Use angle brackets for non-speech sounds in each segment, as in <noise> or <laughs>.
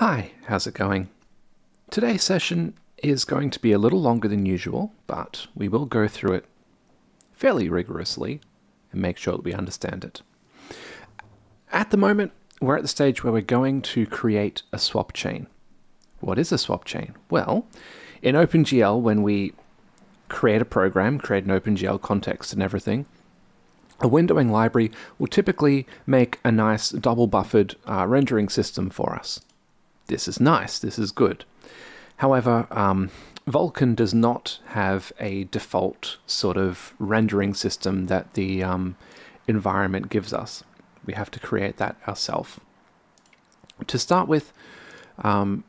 Hi, how's it going? Today's session is going to be a little longer than usual, but we will go through it fairly rigorously and make sure that we understand it. At the moment, we're at the stage where we're going to create a swap chain. What is a swap chain? Well, in OpenGL, when we create a program, create an OpenGL context and everything, a windowing library will typically make a nice double buffered uh, rendering system for us. This is nice, this is good. However, um, Vulkan does not have a default sort of rendering system that the um, environment gives us. We have to create that ourselves. To start with, um,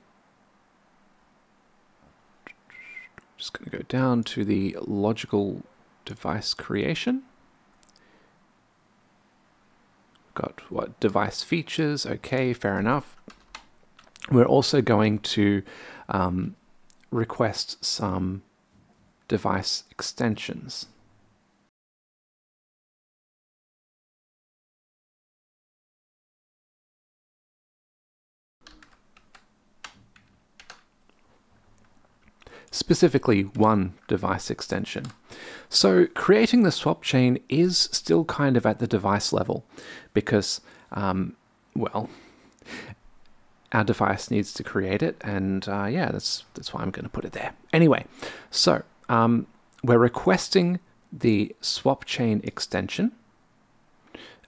just going to go down to the logical device creation. Got what device features, okay, fair enough. We're also going to um, request some device extensions. specifically one device extension. So creating the swap chain is still kind of at the device level because, um, well, our device needs to create it, and uh, yeah, that's that's why I'm going to put it there. Anyway, so um, we're requesting the swap chain extension,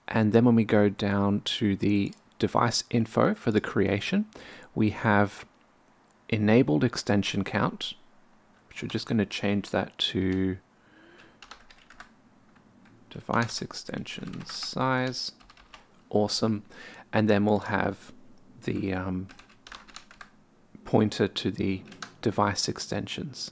and then when we go down to the device info for the creation, we have enabled extension count, which we're just going to change that to device extension size. Awesome. And then we'll have the um, pointer to the device extensions.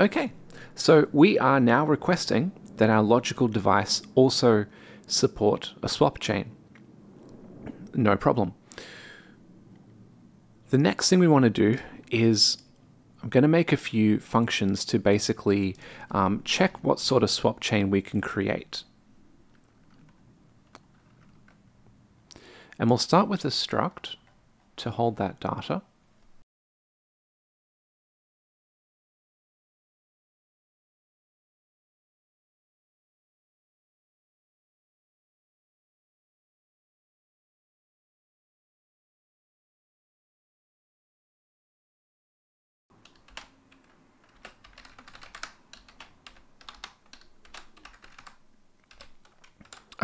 Okay, so we are now requesting that our logical device also support a swap chain. No problem. The next thing we want to do is I'm going to make a few functions to basically um, check what sort of swap chain we can create. And we'll start with a struct to hold that data.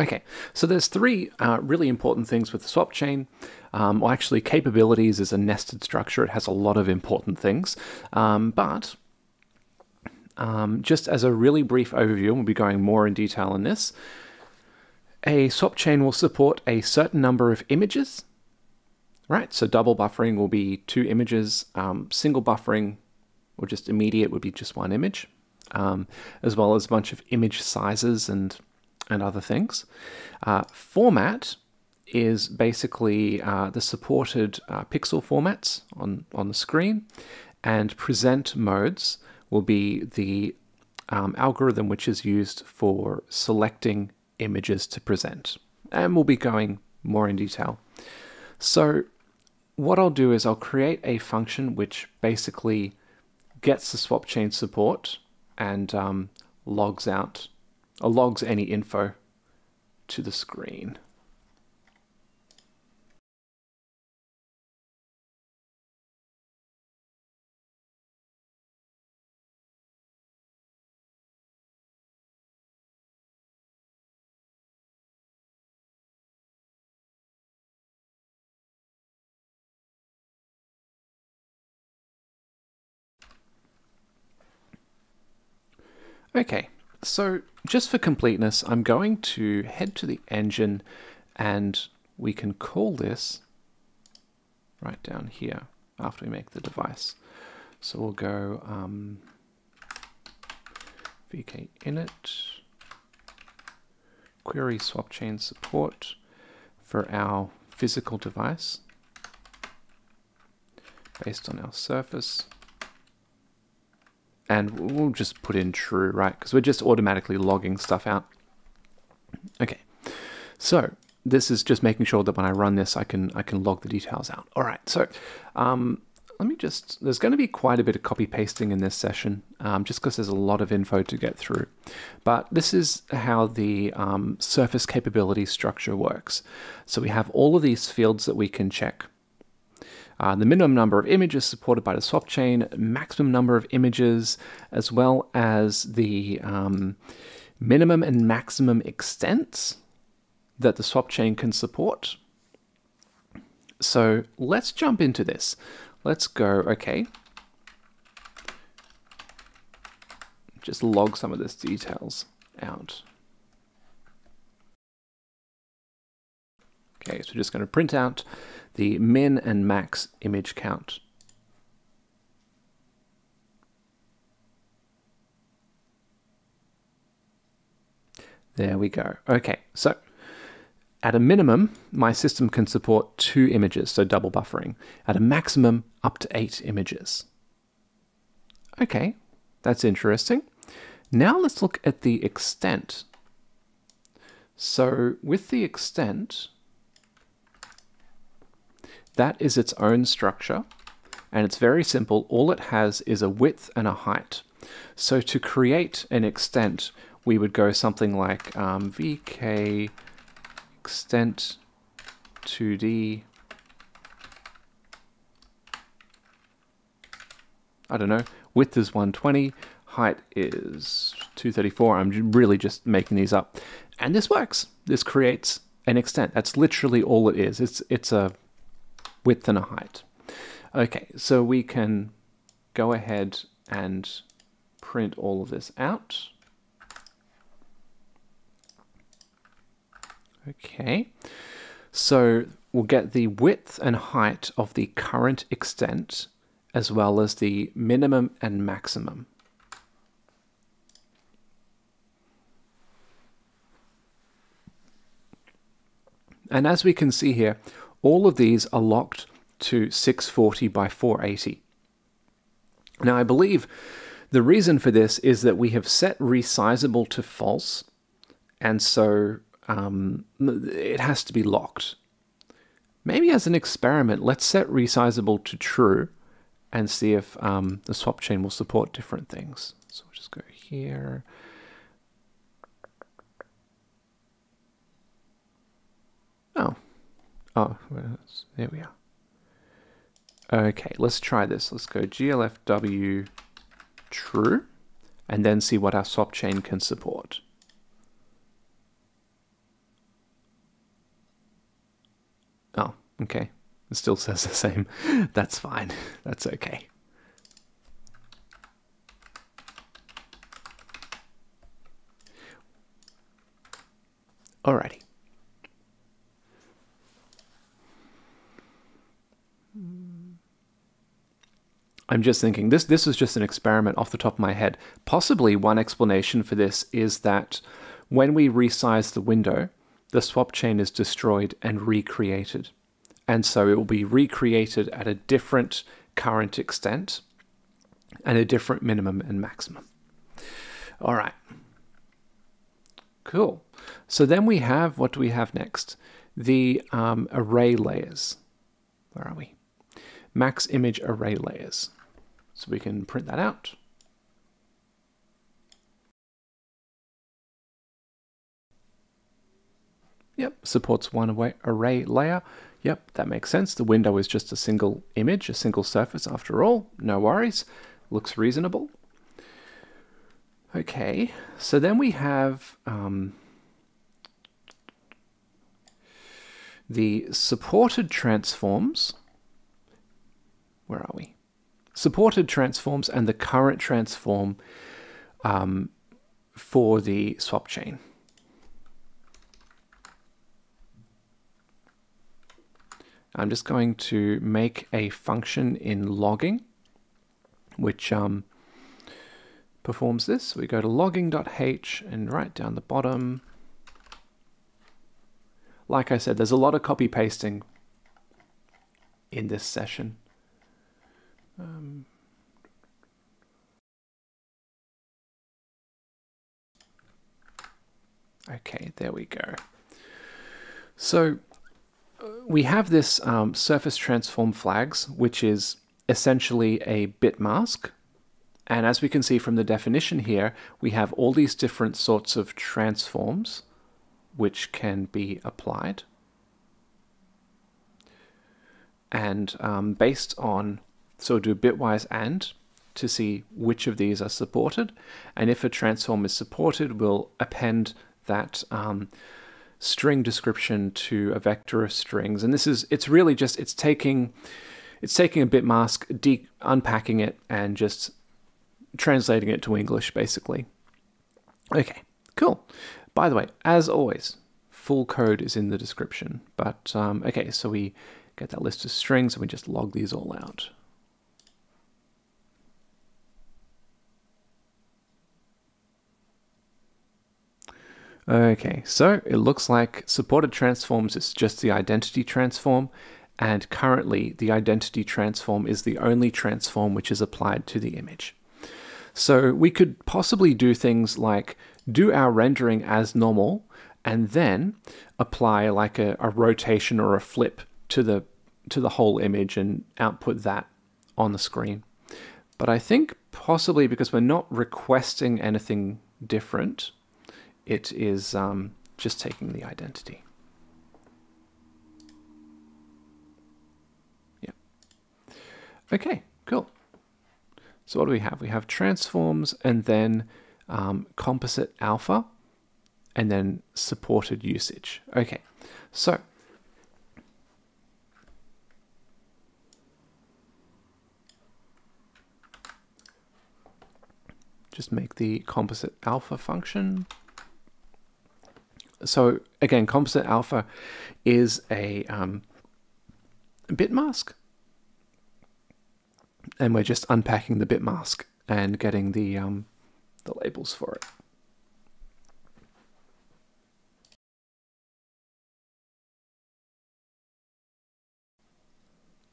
Okay, so there's three uh, really important things with the swap chain. Um, well, actually, capabilities is a nested structure. It has a lot of important things. Um, but um, just as a really brief overview, and we'll be going more in detail on this, a swap chain will support a certain number of images, right? So double buffering will be two images. Um, single buffering, or just immediate, would be just one image, um, as well as a bunch of image sizes and and other things. Uh, format is basically uh, the supported uh, pixel formats on, on the screen, and present modes will be the um, algorithm which is used for selecting images to present. And we'll be going more in detail. So what I'll do is I'll create a function which basically gets the swap chain support and um, logs out logs any info to the screen. Okay, so just for completeness, I'm going to head to the engine and we can call this right down here after we make the device. So we'll go um, vk init query swap chain support for our physical device based on our surface and we'll just put in true, right? Because we're just automatically logging stuff out. Okay, So this is just making sure that when I run this, I can I can log the details out. All right, so um, let me just, there's going to be quite a bit of copy pasting in this session, um, just because there's a lot of info to get through. But this is how the um, surface capability structure works. So we have all of these fields that we can check. Uh, the minimum number of images supported by the swap chain, maximum number of images, as well as the um, minimum and maximum extents that the swap chain can support. So let's jump into this. Let's go, okay. Just log some of this details out. Okay, so we're just going to print out the min and max image count. There we go. Okay, so at a minimum, my system can support two images, so double buffering. At a maximum, up to eight images. Okay, that's interesting. Now let's look at the extent. So with the extent, that is its own structure, and it's very simple. All it has is a width and a height. So to create an extent, we would go something like um, vk extent 2d I don't know. Width is 120 height is 234 I'm really just making these up. And this works. This creates an extent. That's literally all it is. It's it's a width and a height. Okay, so we can go ahead and print all of this out. Okay, so we'll get the width and height of the current extent as well as the minimum and maximum. And as we can see here, all of these are locked to 640 by 480. Now I believe the reason for this is that we have set resizable to false, and so um, it has to be locked. Maybe as an experiment, let's set resizable to true and see if um, the swap chain will support different things. So we'll just go here. Oh, Oh, there we are. Okay, let's try this. Let's go glfw true, and then see what our swap chain can support. Oh, okay. It still says the same. <laughs> That's fine. <laughs> That's okay. Alrighty. I'm just thinking this this is just an experiment off the top of my head. Possibly one explanation for this is that when we resize the window, the swap chain is destroyed and recreated. And so it will be recreated at a different current extent and a different minimum and maximum. All right. Cool. So then we have, what do we have next? The um, array layers. Where are we? Max image array layers. So we can print that out. Yep, supports one array layer. Yep, that makes sense. The window is just a single image, a single surface after all. No worries. Looks reasonable. Okay, so then we have um, the supported transforms. Where are we? Supported transforms and the current transform um, for the swap chain. I'm just going to make a function in logging, which um, performs this. We go to logging.h and right down the bottom. Like I said, there's a lot of copy pasting in this session. Um, okay, there we go. So uh, we have this um, surface transform flags, which is essentially a bit mask. And as we can see from the definition here, we have all these different sorts of transforms which can be applied. And um, based on, so do bitwise AND to see which of these are supported. And if a transform is supported, we'll append that um, string description to a vector of strings. And this is, it's really just, it's taking, it's taking a bit mask, de unpacking it, and just translating it to English, basically. Okay, cool. By the way, as always, full code is in the description. But, um, okay, so we get that list of strings and we just log these all out. Okay, so it looks like supported transforms is just the identity transform, and currently the identity transform is the only transform which is applied to the image. So we could possibly do things like do our rendering as normal and then apply like a, a rotation or a flip to the to the whole image and output that on the screen. But I think possibly because we're not requesting anything different, it is um, just taking the identity. Yeah. Okay, cool. So what do we have? We have transforms and then um, composite alpha and then supported usage. Okay, so just make the composite alpha function so again, composite alpha is a um, bit mask. And we're just unpacking the bit mask and getting the, um, the labels for it.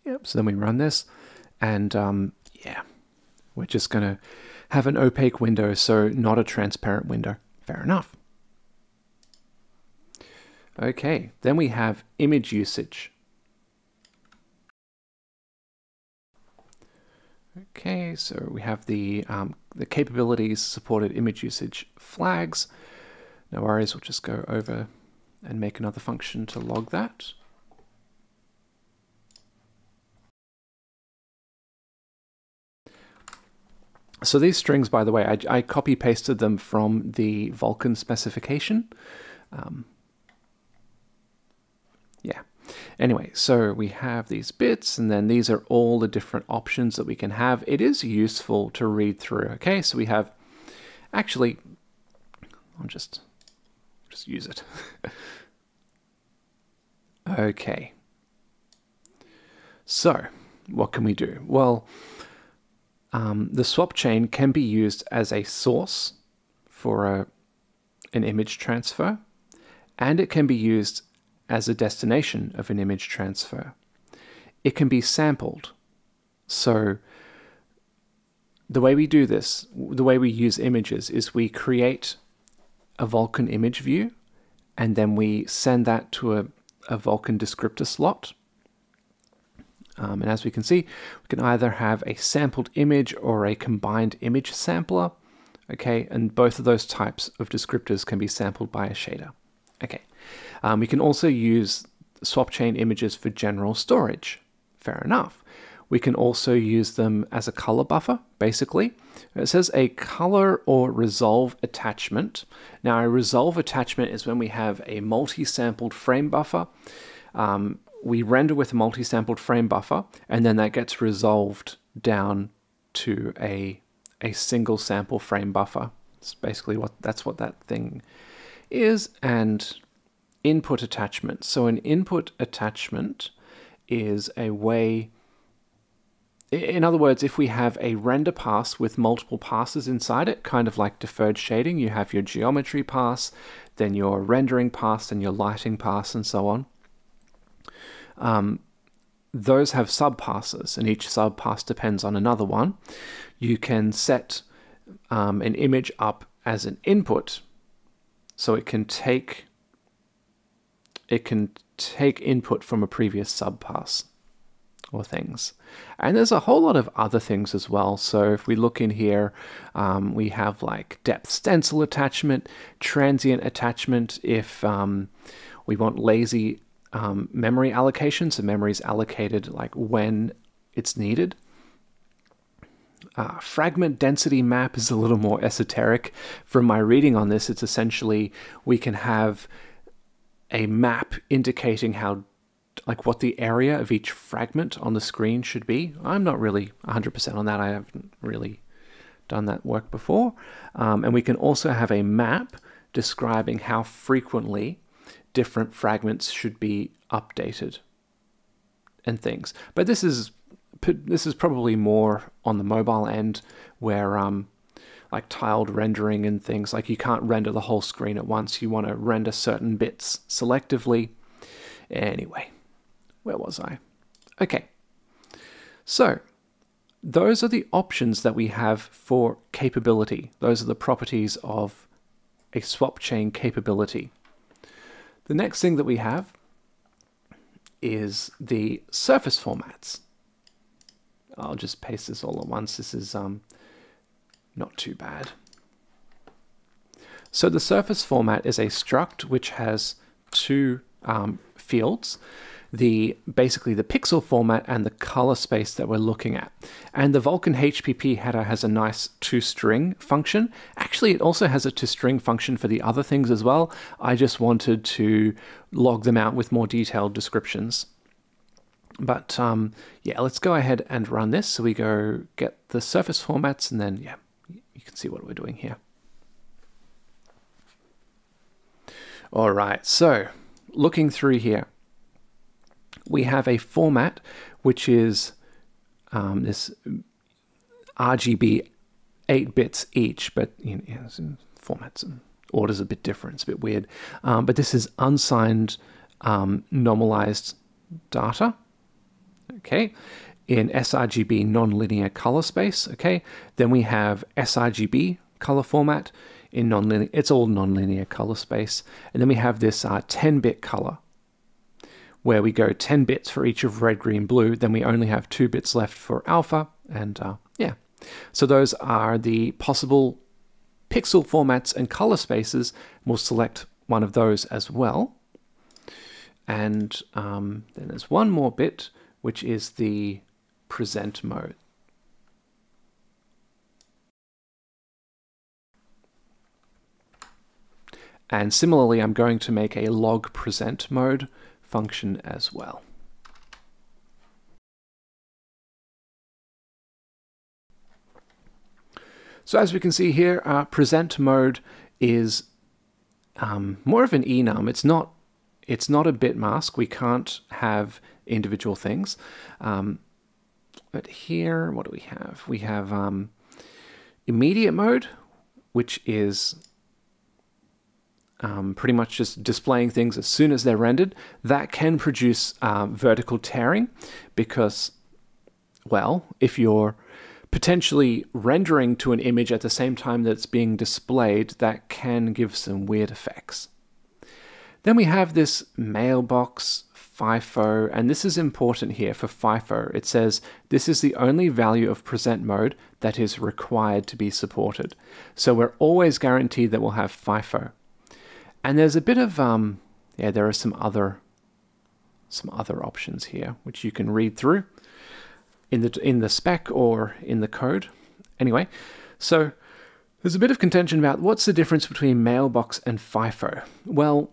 Yep, so then we run this and um, yeah, we're just gonna have an opaque window, so not a transparent window. Fair enough. Okay, then we have image usage. Okay, so we have the, um, the capabilities supported image usage flags. No worries, we'll just go over and make another function to log that. So these strings, by the way, I, I copy pasted them from the Vulkan specification. Um. Anyway, so we have these bits, and then these are all the different options that we can have. It is useful to read through, okay? So we have, actually, I'll just, just use it. <laughs> okay. So, what can we do? Well, um, the swap chain can be used as a source for a, an image transfer, and it can be used as a destination of an image transfer. It can be sampled. So the way we do this, the way we use images, is we create a Vulkan image view and then we send that to a, a Vulkan descriptor slot. Um, and as we can see, we can either have a sampled image or a combined image sampler. Okay, and both of those types of descriptors can be sampled by a shader. Okay, um, we can also use swap chain images for general storage. Fair enough. We can also use them as a color buffer, basically. It says a color or resolve attachment. Now, a resolve attachment is when we have a multi-sampled frame buffer. Um, we render with a multi-sampled frame buffer, and then that gets resolved down to a, a single sample frame buffer. It's basically what that's what that thing is, and input attachment. So an input attachment is a way, in other words, if we have a render pass with multiple passes inside it, kind of like deferred shading, you have your geometry pass, then your rendering pass, and your lighting pass, and so on. Um, those have subpasses, and each subpass depends on another one. You can set um, an image up as an input, so it can take it can take input from a previous subpass or things. And there's a whole lot of other things as well. So if we look in here, um, we have like depth stencil attachment, transient attachment if um, we want lazy um, memory allocation, so memory is allocated like when it's needed. Uh, fragment density map is a little more esoteric. From my reading on this, it's essentially we can have a map indicating how like what the area of each fragment on the screen should be. I'm not really 100% on that. I haven't really done that work before. Um, and we can also have a map describing how frequently different fragments should be updated and things. But this is this is probably more on the mobile end where um, like tiled rendering and things. Like you can't render the whole screen at once. You want to render certain bits selectively. Anyway where was i? Okay. So those are the options that we have for capability. Those are the properties of a swap chain capability. The next thing that we have is the surface formats. I'll just paste this all at once. This is um, not too bad. So the surface format is a struct which has two um, fields, the basically the pixel format and the color space that we're looking at. And the Vulkan HPP header has a nice toString function. Actually, it also has a toString function for the other things as well. I just wanted to log them out with more detailed descriptions. But um, yeah, let's go ahead and run this. So we go get the surface formats and then, yeah, can see what we're doing here. All right, so looking through here, we have a format which is um, this RGB 8 bits each, but you know, formats and orders a bit different. It's a bit weird. Um, but this is unsigned um, normalized data okay? In sRGB nonlinear color space, okay? Then we have sRGB color format in nonlinear, it's all nonlinear color space. And then we have this 10-bit uh, color where we go 10 bits for each of red, green, blue. Then we only have two bits left for alpha. And uh, yeah, so those are the possible pixel formats and color spaces. We'll select one of those as well. And um, then there's one more bit which is the present mode. And similarly, I'm going to make a log present mode function as well. So as we can see here, our present mode is um, more of an enum. It's not it's not a bit mask. We can't have individual things. Um, but here, what do we have? We have um, immediate mode, which is um, pretty much just displaying things as soon as they're rendered. That can produce uh, vertical tearing because, well, if you're potentially rendering to an image at the same time that it's being displayed, that can give some weird effects. Then we have this mailbox FIFO, and this is important here for FIFO. It says this is the only value of present mode that is required to be supported. So we're always guaranteed that we'll have FIFO. And there's a bit of, um, yeah, there are some other, some other options here which you can read through in the in the spec or in the code. Anyway, so there's a bit of contention about what's the difference between mailbox and FIFO. Well,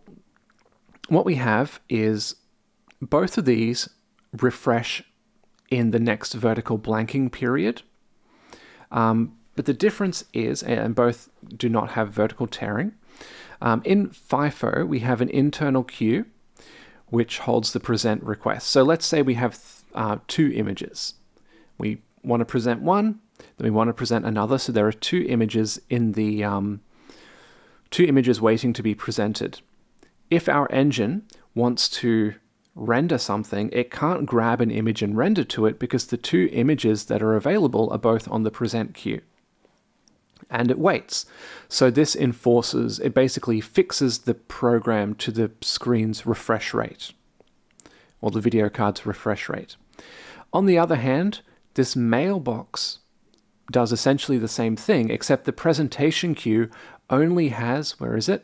what we have is both of these refresh in the next vertical blanking period. Um, but the difference is, and both do not have vertical tearing. Um, in FIFO, we have an internal queue which holds the present request. So let's say we have uh, two images. We want to present one, then we want to present another. So there are two images in the um, two images waiting to be presented. If our engine wants to render something, it can't grab an image and render to it because the two images that are available are both on the present queue. and it waits. So this enforces, it basically fixes the program to the screen's refresh rate, or the video card's refresh rate. On the other hand, this mailbox does essentially the same thing, except the presentation queue only has, where is it?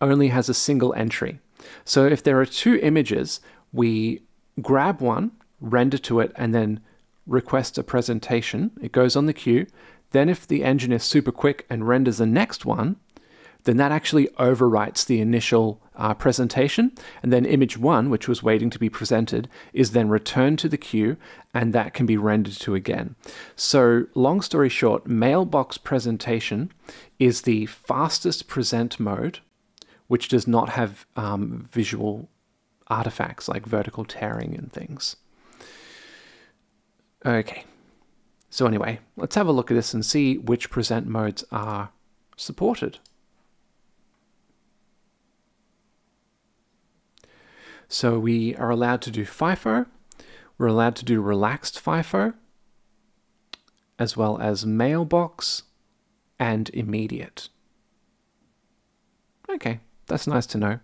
Only has a single entry. So if there are two images, we grab one, render to it, and then request a presentation. It goes on the queue. Then if the engine is super quick and renders the next one, then that actually overwrites the initial uh, presentation. And then image one, which was waiting to be presented, is then returned to the queue and that can be rendered to again. So, long story short, mailbox presentation is the fastest present mode, which does not have um, visual artifacts like vertical tearing and things. Okay. So anyway, let's have a look at this and see which present modes are supported. So we are allowed to do FIFO, we're allowed to do relaxed FIFO, as well as mailbox and immediate. Okay, that's nice to know.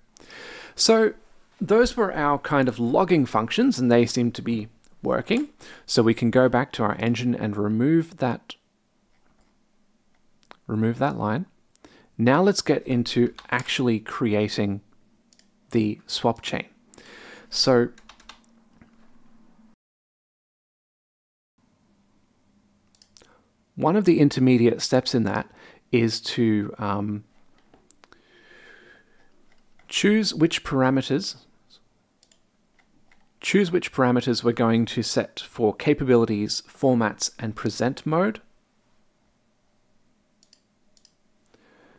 So those were our kind of logging functions and they seem to be working. So we can go back to our engine and remove that remove that line. Now let's get into actually creating the swap chain. So one of the intermediate steps in that is to um, choose which parameters choose which parameters we're going to set for capabilities, formats, and present mode.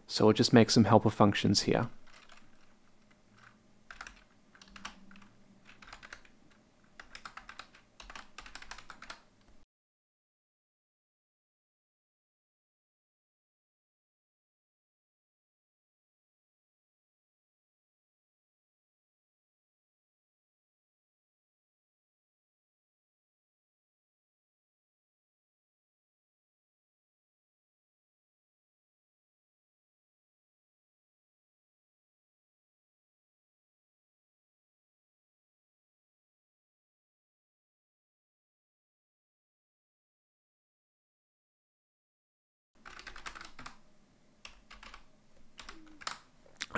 So we'll just make some helper functions here.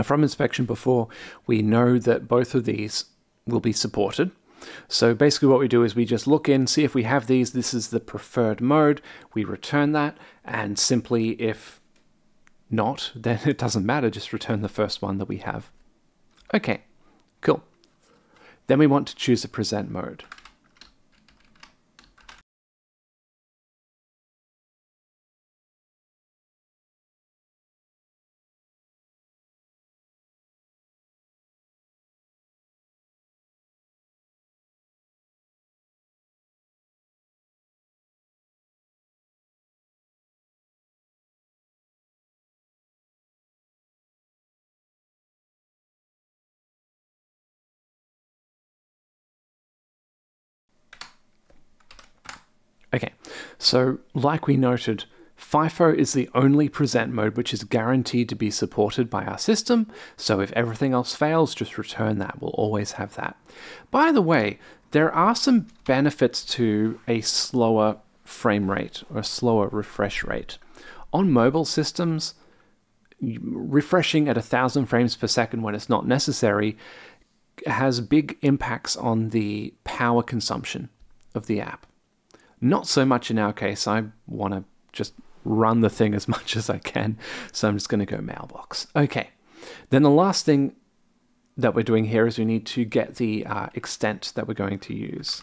From inspection before, we know that both of these will be supported. So basically what we do is we just look in, see if we have these, this is the preferred mode, we return that, and simply if not, <laughs> then it doesn't matter, just return the first one that we have. Okay, cool. Then we want to choose a present mode. So like we noted, FIFO is the only present mode which is guaranteed to be supported by our system, so if everything else fails, just return that. We'll always have that. By the way, there are some benefits to a slower frame rate or a slower refresh rate. On mobile systems, refreshing at a thousand frames per second when it's not necessary has big impacts on the power consumption of the app. Not so much in our case. I want to just run the thing as <laughs> much as I can. So I'm just going to go mailbox. Okay. Then the last thing that we're doing here is we need to get the uh, extent that we're going to use.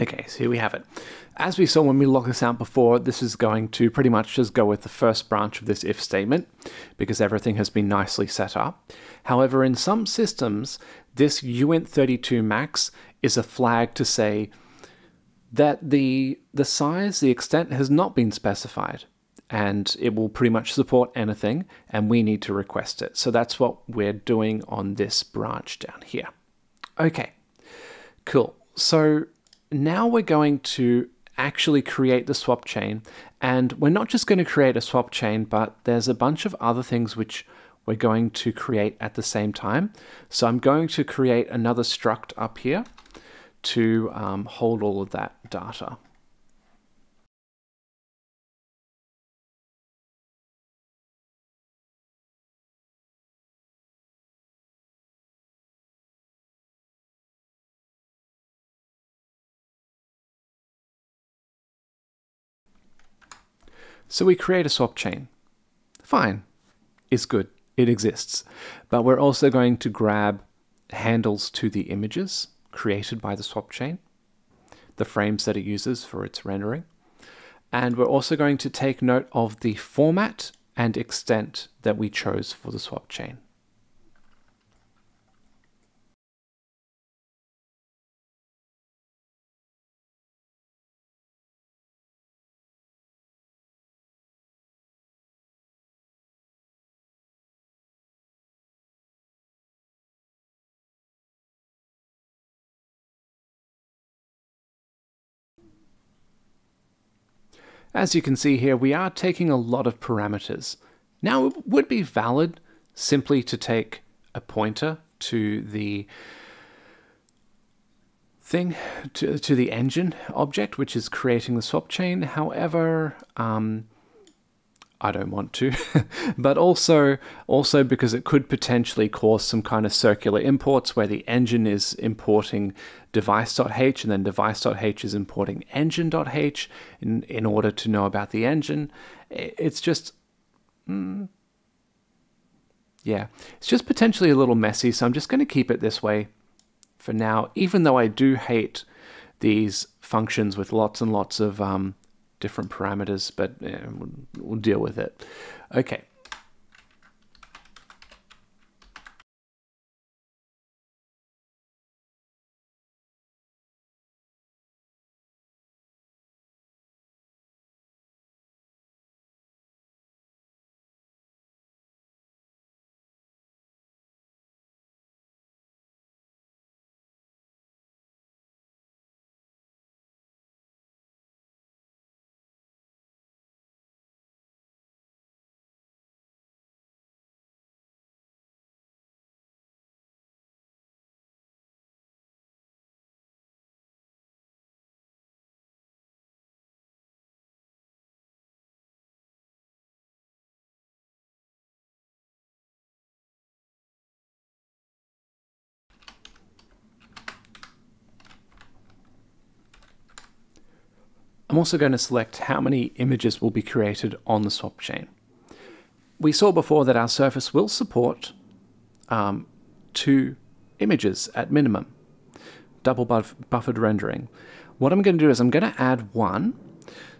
Okay, so here we have it. As we saw when we logged this out before, this is going to pretty much just go with the first branch of this if statement because everything has been nicely set up. However, in some systems, this uint32 max is a flag to say that the, the size, the extent has not been specified and it will pretty much support anything and we need to request it. So that's what we're doing on this branch down here. Okay, cool. So now we're going to actually create the swap chain. And we're not just going to create a swap chain, but there's a bunch of other things which we're going to create at the same time. So I'm going to create another struct up here to um, hold all of that data. So we create a swap chain. Fine, it's good, it exists. But we're also going to grab handles to the images created by the swap chain, the frames that it uses for its rendering. And we're also going to take note of the format and extent that we chose for the swap chain. As you can see here, we are taking a lot of parameters. Now, it would be valid simply to take a pointer to the thing, to, to the engine object, which is creating the swap chain. However, um, I don't want to, <laughs> but also also because it could potentially cause some kind of circular imports where the engine is importing device.h and then device.h is importing engine.h in, in order to know about the engine. It's just, mm, yeah, it's just potentially a little messy. So I'm just going to keep it this way for now, even though I do hate these functions with lots and lots of um, different parameters, but yeah, we'll, we'll deal with it. Okay. I'm also going to select how many images will be created on the swap chain. We saw before that our surface will support um, two images at minimum, double buff buffered rendering. What I'm going to do is I'm going to add one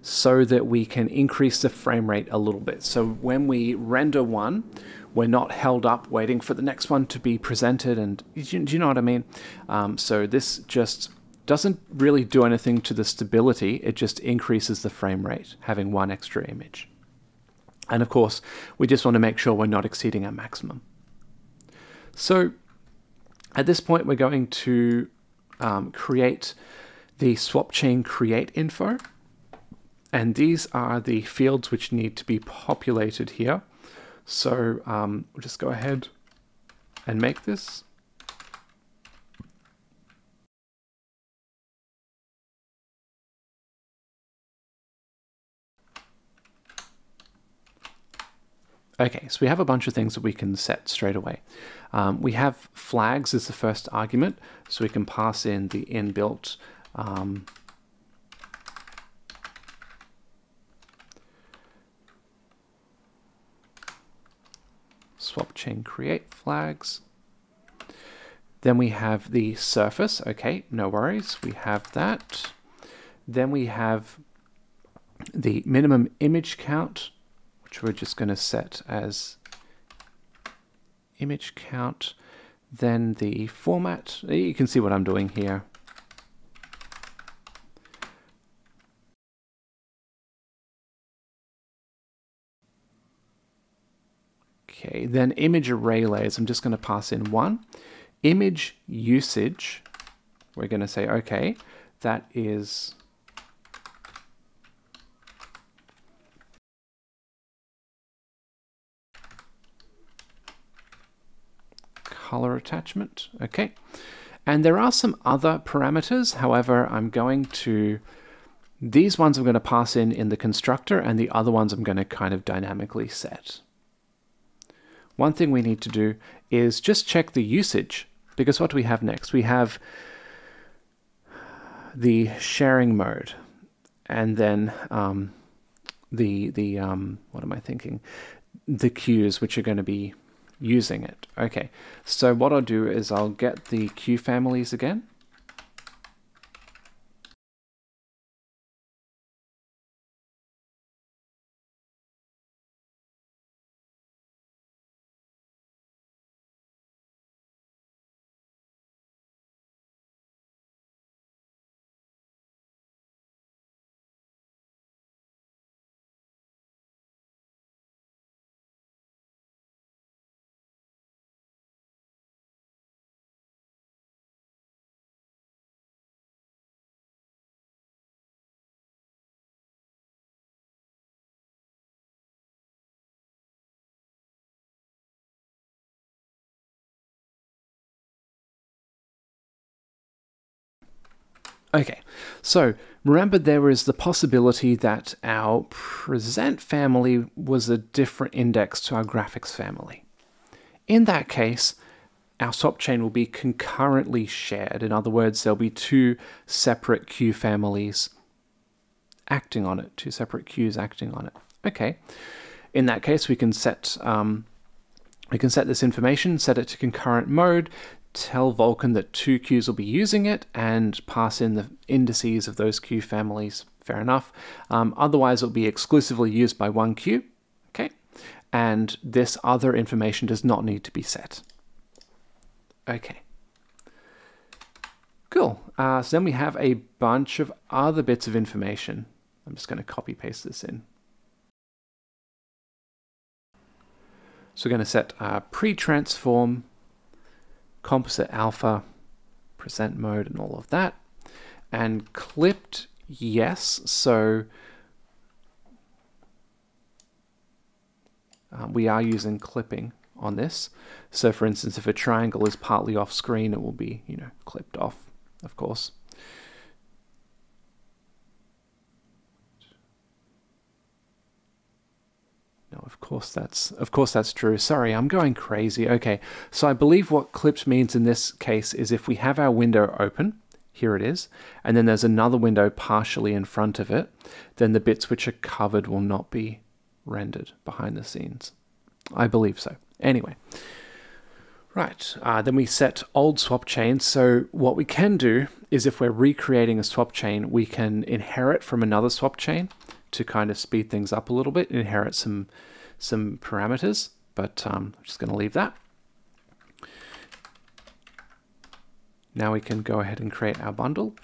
so that we can increase the frame rate a little bit. So when we render one, we're not held up waiting for the next one to be presented. And do you, know what I mean? Um, so this just doesn't really do anything to the stability, it just increases the frame rate, having one extra image. And of course, we just want to make sure we're not exceeding our maximum. So at this point, we're going to um, create the swap chain create info. And these are the fields which need to be populated here. So um, we'll just go ahead and make this. Okay, so we have a bunch of things that we can set straight away. Um, we have flags as the first argument, so we can pass in the inbuilt um, swap chain create flags. Then we have the surface. Okay, no worries. We have that. Then we have the minimum image count, which we're just going to set as image count. Then the format, you can see what I'm doing here. Okay, then image array layers, I'm just going to pass in one. Image usage, we're going to say, okay, that is color attachment. Okay. And there are some other parameters. However, I'm going to, these ones I'm going to pass in in the constructor and the other ones I'm going to kind of dynamically set. One thing we need to do is just check the usage because what do we have next? We have the sharing mode and then um, the, the um, what am I thinking? The queues which are going to be using it. Okay, so what I'll do is I'll get the queue families again. Okay, so remember there is the possibility that our present family was a different index to our graphics family. In that case, our swap chain will be concurrently shared. In other words, there'll be two separate queue families acting on it, two separate queues acting on it. Okay, in that case, we can set um, we can set this information, set it to concurrent mode, tell Vulkan that two queues will be using it and pass in the indices of those queue families. Fair enough. Um, otherwise, it'll be exclusively used by one queue. Okay. And this other information does not need to be set. Okay. Cool. Uh, so then we have a bunch of other bits of information. I'm just going to copy paste this in. So we're going to set uh, pre-transform composite alpha, present mode, and all of that. And clipped, yes. So uh, we are using clipping on this. So for instance, if a triangle is partly off screen, it will be, you know, clipped off, of course. No, of course that's of course that's true. Sorry, I'm going crazy. Okay, so I believe what clipped means in this case is if we have our window open, here it is, and then there's another window partially in front of it, then the bits which are covered will not be rendered behind the scenes. I believe so. Anyway. Right, uh, then we set old swap chain. So what we can do is if we're recreating a swap chain, we can inherit from another swap chain to kind of speed things up a little bit, inherit some some parameters, but um, I'm just going to leave that. Now we can go ahead and create our bundle.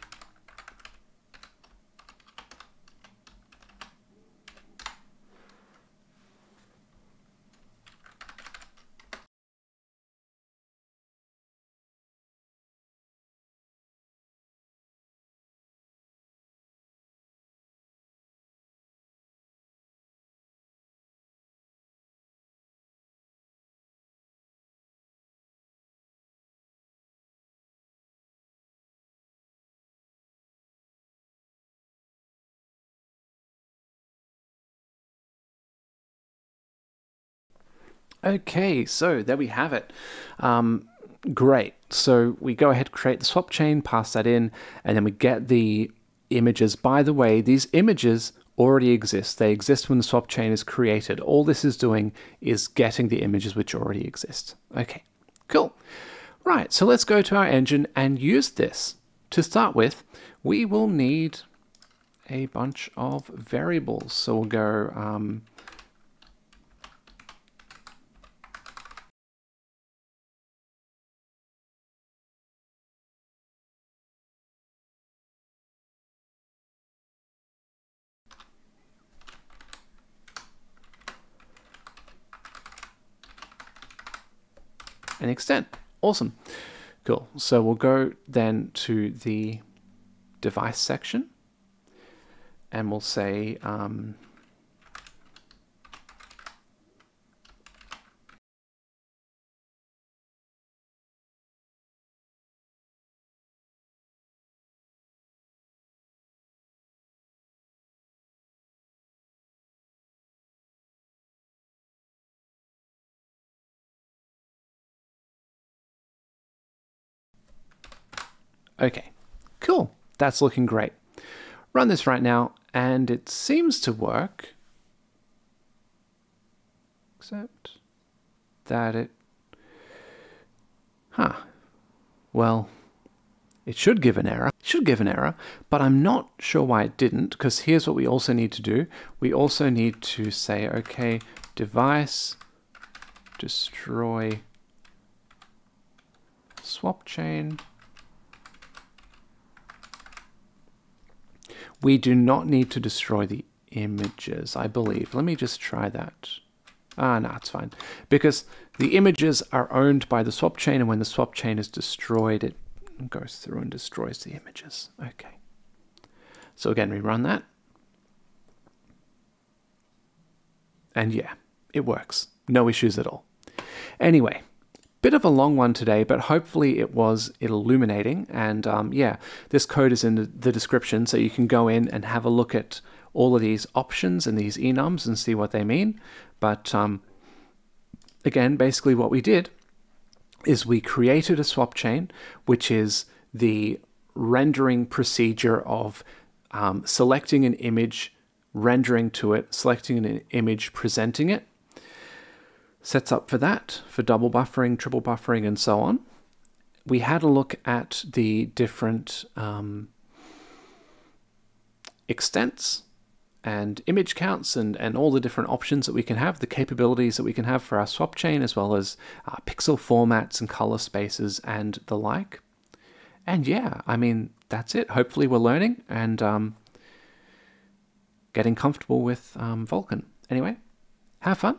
Okay, so there we have it. Um, great. So we go ahead, create the swap chain, pass that in, and then we get the images. By the way, these images already exist. They exist when the swap chain is created. All this is doing is getting the images which already exist. Okay, cool. Right, so let's go to our engine and use this. To start with, we will need a bunch of variables. So we'll go um, extent. Awesome. Cool. So we'll go then to the device section and we'll say um, Okay, cool. That's looking great. Run this right now, and it seems to work. Except that it... Huh. Well, it should give an error. It should give an error, but I'm not sure why it didn't, because here's what we also need to do. We also need to say, okay, device destroy swap chain We do not need to destroy the images, I believe. Let me just try that. Ah, no, it's fine. Because the images are owned by the swap chain, and when the swap chain is destroyed, it goes through and destroys the images. Okay. So again, we run that. And yeah, it works. No issues at all. Anyway, Bit of a long one today, but hopefully it was illuminating. And um, yeah, this code is in the description, so you can go in and have a look at all of these options and these enums and see what they mean. But um, again, basically what we did is we created a swap chain, which is the rendering procedure of um, selecting an image, rendering to it, selecting an image, presenting it, sets up for that, for double buffering, triple buffering, and so on. We had a look at the different um, extents and image counts and, and all the different options that we can have, the capabilities that we can have for our swap chain, as well as uh, pixel formats and color spaces and the like. And yeah, I mean, that's it. Hopefully we're learning and um, getting comfortable with um, Vulkan. Anyway, have fun